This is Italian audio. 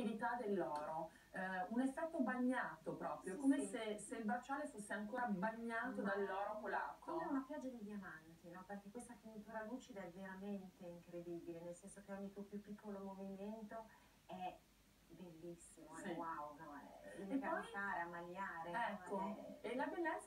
liquidità dell'oro, eh, un effetto bagnato proprio, Sì, come sì. Se, se il bracciale fosse ancora bagnato Ma- dall'oro colato. Come una pioggia di diamanti, no? Perché questa finitura lucida è veramente incredibile, nel senso che ogni tuo più piccolo movimento è bellissimo, Sì. è wow, no? È poi- incantare, Ecco, no? Ecco, È- e la bellezza